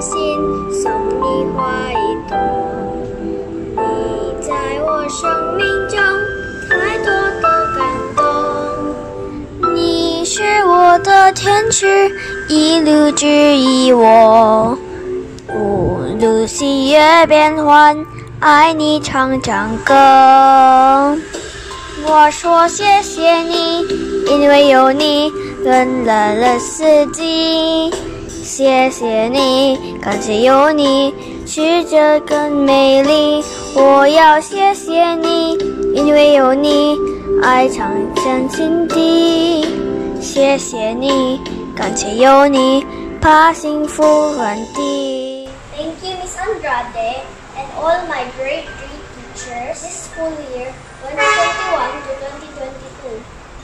心送你花一朵。你在我生命中太多的感动，你是我的天使，一路指引我，无论岁月变幻，爱你唱唱歌。我说谢谢你，因为有你温暖了四季。谢谢你，感谢有你，世界更美丽。我要谢谢你，因为有你，爱常在心底。谢谢你，感谢有你，把幸福传递。Thank you, Miss Andrade, and all my grade 3 teachers this school year 2021 to 2022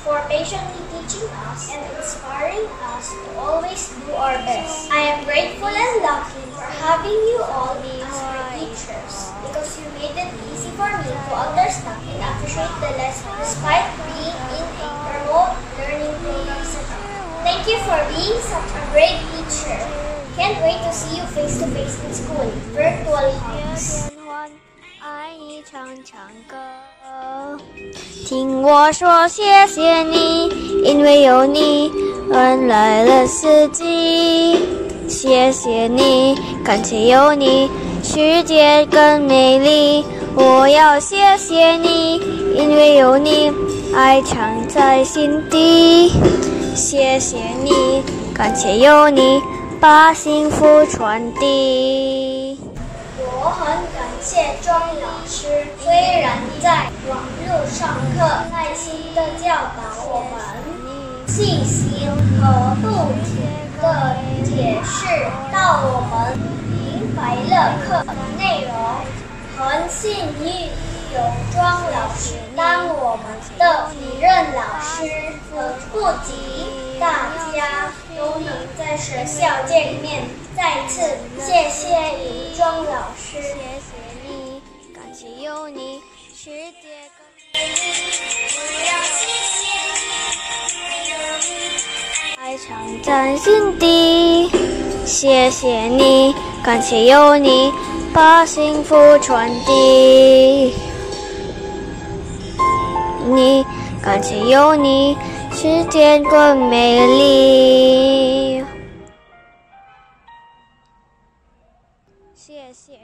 for patiently teaching us and inspiring us to always do our best. I am grateful and lucky for having you all as my teachers because you made it easy for me to understand and appreciate the lesson despite being in a remote learning place. Thank you for being such a great teacher. Can't wait to see you face to face in school. Virtual hugs. 爱你唱唱歌，听我说谢谢你，因为有你换来了四季。谢谢你，感谢有你，世界更美丽。我要谢谢你，因为有你，爱藏在心底。谢谢你，感谢有你，把幸福传递。我很感谢庄老师，虽然在网络上课，耐心的教导我们，细心和不停的解释，到我们明白了课的内容。很幸运有庄老师当我们的主任老师，很不及大家都能在学校见面。再次谢谢你，老师。谢谢你，感谢有你，世界更美丽。我要谢谢你，有你。爱藏在心底。谢谢你，感谢有你，把幸福传递。你，感谢有你，世界更美丽。谢谢。